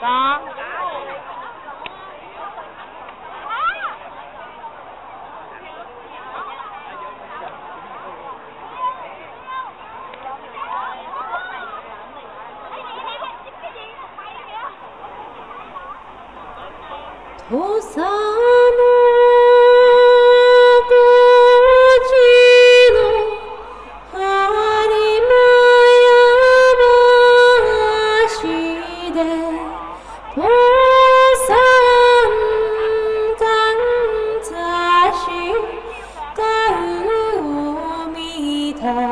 có Hosanna. time.